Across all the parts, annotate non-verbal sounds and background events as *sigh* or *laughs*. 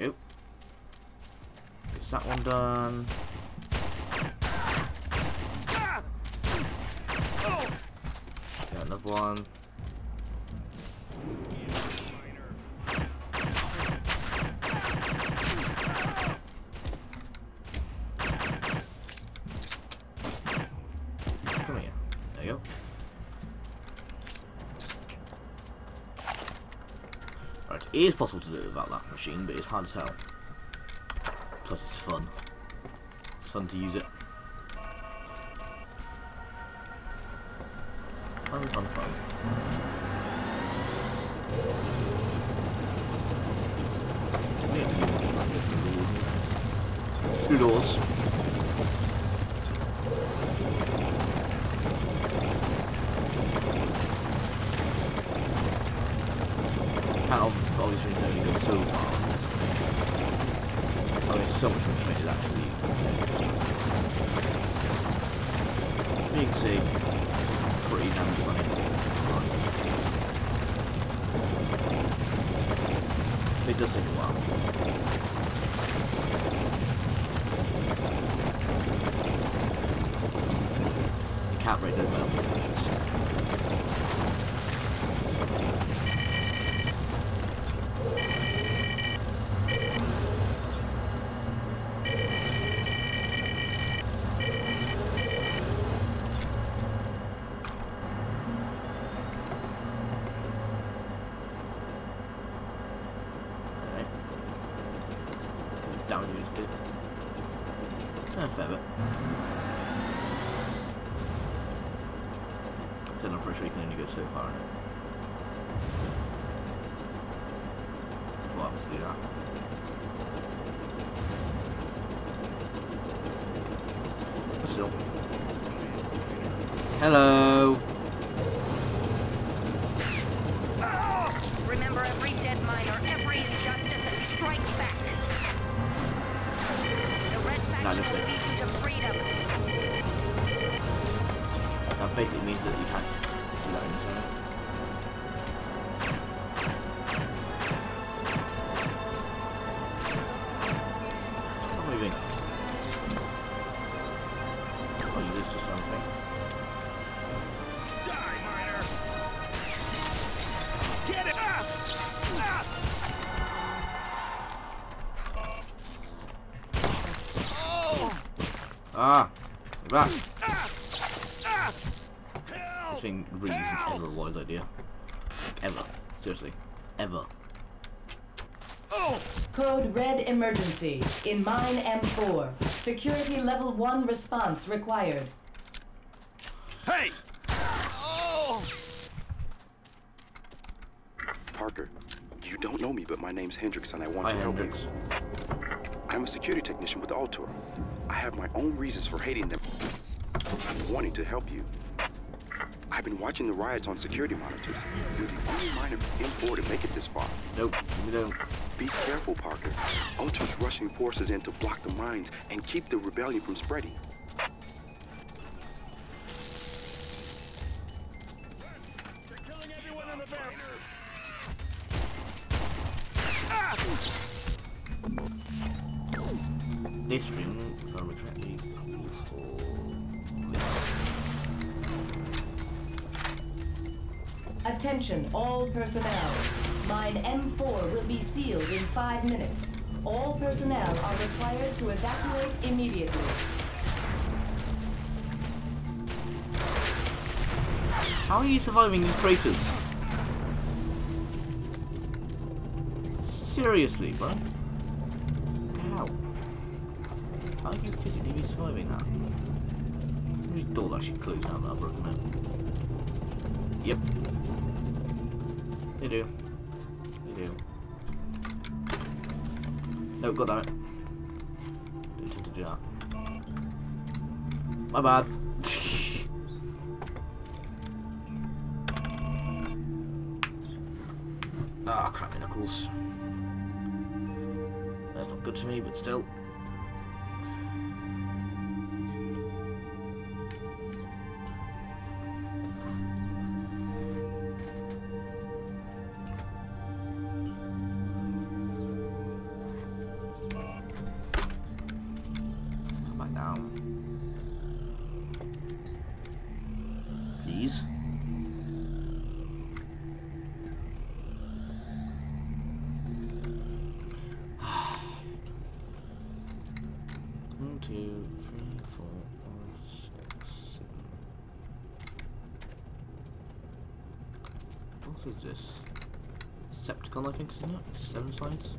Go. Gets that one done. Got another one. It is possible to do it without that machine, but it's hard as hell. Plus it's fun. It's fun to use it. Fun, fun, fun. Two doors. Can't ob- obviously only go so far. Oh, there's so much more is actually. You see, it's pretty damn funny. It does take a while. You can't rate those metal things. Alright. Damage we just did. Ah, fair bit. So I'm pretty sure you can only go so far in it. Before I was to do that. But still. Hello! Remember every dead miner, every injustice, and strike back. The red faction That basically means that you can't do that in this one. Stop moving. Oh, you lose to something. Die, miner! Get it! Ah! Ah! Ah! I Help! think really isn't ever a wise idea. Ever. Seriously. Ever. Oh! Code Red Emergency in Mine M4. Security Level 1 response required. Hey! Oh! Parker, you don't know me, but my name's Hendrix, and I want Hi, to help Hendrix. you. I'm a security technician with Ultor. I have my own reasons for hating them, I'm wanting to help you. I've been watching the riots on security monitors. You're the only miner from M4 to make it this far. Nope. We don't. Be careful, Parker. Ultor's rushing forces in to block the mines and keep the rebellion from spreading. They're killing everyone in the barrel! This room, Attention, all personnel. Mine M4 will be sealed in five minutes. All personnel are required to evacuate immediately. How are you surviving these craters? Seriously, bro? How? How are you physically be surviving that? Whose door actually closed now that I've broken it? Yep. They do. They do. No, god damn it. Didn't intend to do that. My bad. *laughs* Ah, crappy knuckles. That's not good for me, but still. What is this? Septicon, I think, isn't it? Seven sides?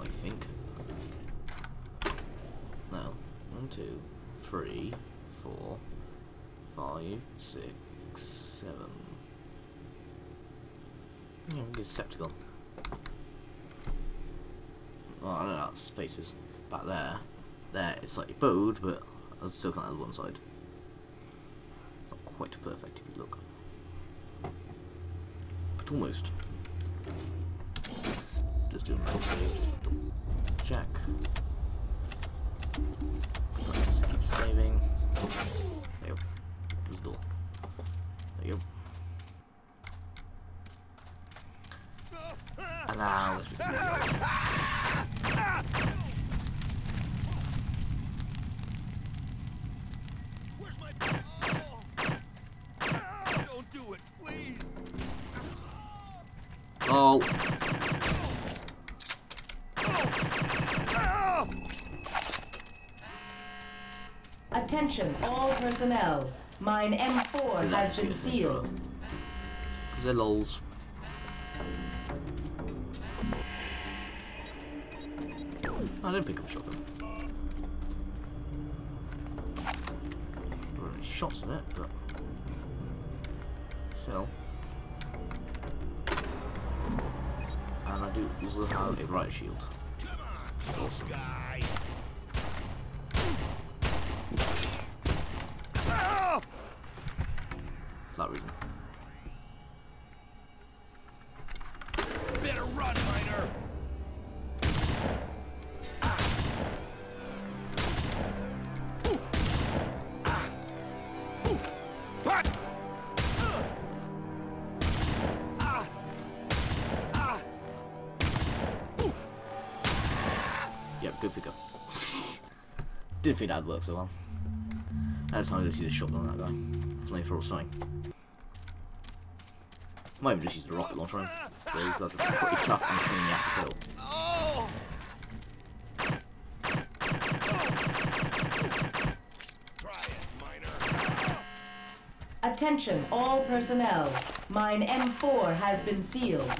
I think. No. One, two, three, four, five, six, seven. Yeah, we get Septicon. Oh, I know that's faces back there. There, it's slightly bowed, but I still can't have one side. Not quite perfect if you look. Almost. Just doing that save, just check. Just keep saving. There you go. Close the door. There you go. Now let's Ah! Attention, all personnel. Mine M4 has been sealed. Lols. I didn't pick up a shotgun. Shots in it, but still. Do also have a riot shield. Awesome. For that reason. Better run, Miner. Think that'd work so well. That's time to just use a shotgun on that guy. Flamethrower or something. Might even just use the rocket launcher. So he's got a pretty tough pain in ass to kill. Attention, all personnel. Mine M4 has been sealed.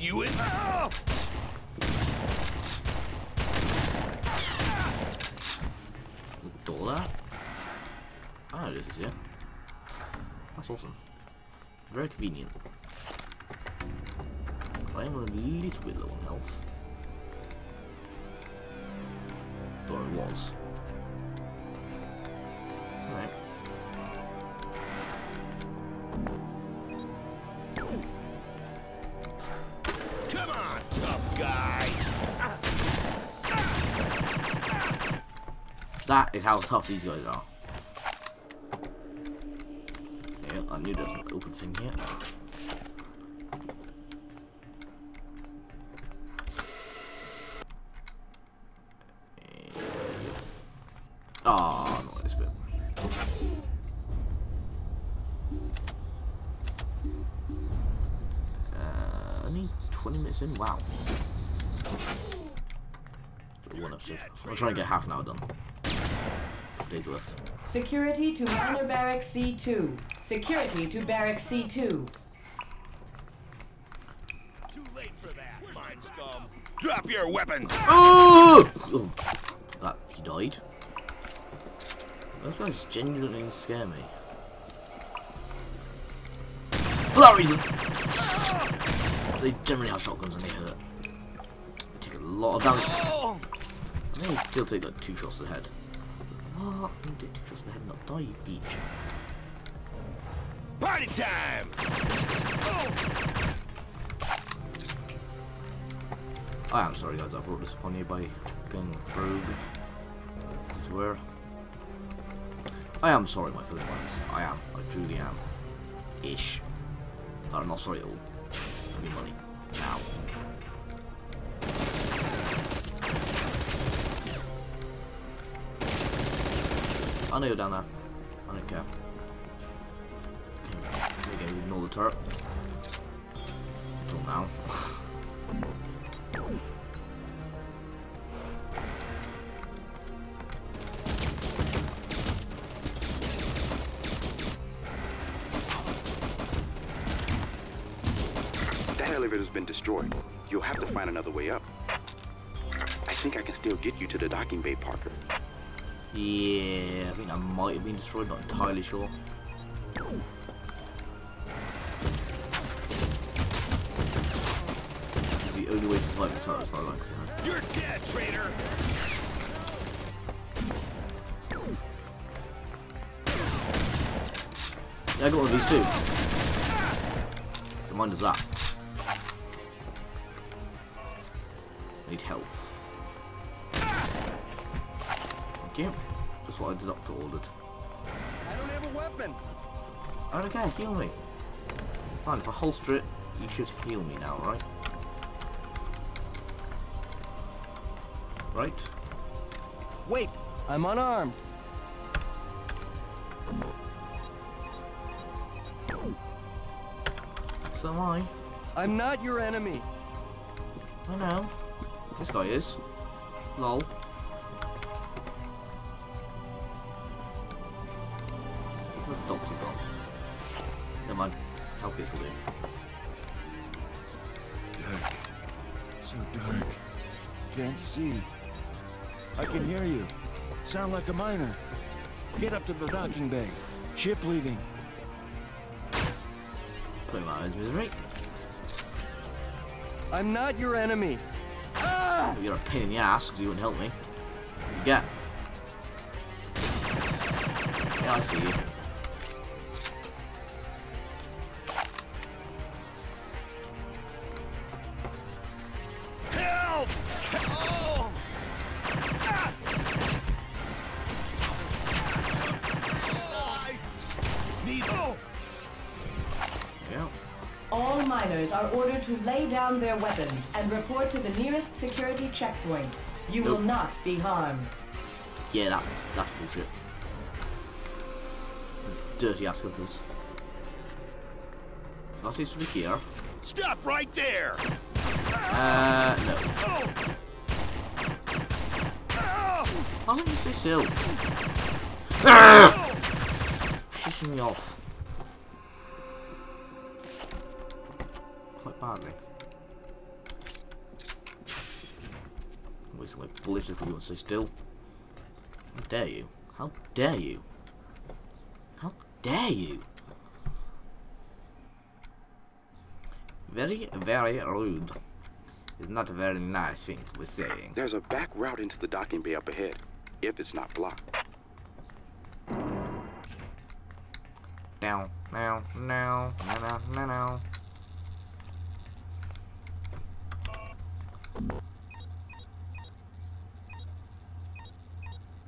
You and. Oh! there? Ah, this is here. That's awesome. Very convenient. I am a little bit low on health. Though it was. That is how tough these guys are. Yeah, I knew there was an open thing here. Oh, bit. Uh, only 20 minutes in? Wow. One episode. I'll try and get half an hour done. Days. Security to Miner Barracks C2. Security to Barracks C2. Too late for that, mind scum. Drop your weapons. Oh! oh! That, ah, he died? Those guys genuinely scare me. For that reason! They generally have shotguns and they hurt. Take a lot of damage. Oh! I think he'll take like two shots to the head. Two shots to head and not die, you beach. Party time! Oh! Ah, I am sorry guys, I brought this upon you by going rogue. where. I am sorry, my fellow ones. I am. I truly am. Ish. But I'm not sorry at all. Give me money. Now. I know you're down there. I don't care. Okay, there go, ignore the turret. Until now. That elevator's been destroyed. You'll have to find another way up. I think I can still get you to the docking bay, Parker. Yeah, I think that might have been destroyed, not entirely sure. It's the only way to survive the as far I'm concerned. You're dead, traitor! Yeah, I got one of these too. So mine does that. I need health. You. That's what the doctor ordered. I don't have a weapon! I don't care, heal me. Fine, if I holster it, you should heal me now, right? Right? Wait, I'm unarmed. So am I. I'm not your enemy. I know. This guy is. Lol. So dark. Can't see. I can hear you. Sound like a miner. Get up to the docking bay. Ship leaving. Put him out with misery. I'm not your enemy. Ah! You're a pain in the ass because you wouldn't help me. Get. Yeah, I see you. All miners are ordered to lay down their weapons and report to the nearest security checkpoint. You will not be harmed. Yeah, that's, that's bullshit. Dirty ass hookers. That is to be here. Stop right there! Uh, no. Why don't you stay still? Ah! Pissing me off. I'm wasting my because you want to stay still. How dare you? How dare you? How dare you? Very, very rude. It's not a very nice thing to be saying. There's a back route into the docking bay up ahead, if it's not blocked. Now, now, now, now, now, now,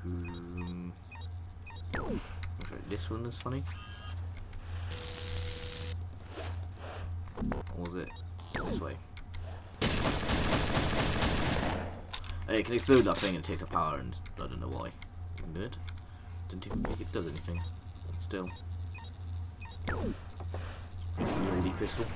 Um, okay, this one is funny. Or was it this way? Hey, it can explode that thing and it takes a power and I don't know why. Good. Didn't even think it does anything. Still. Moldy pistol.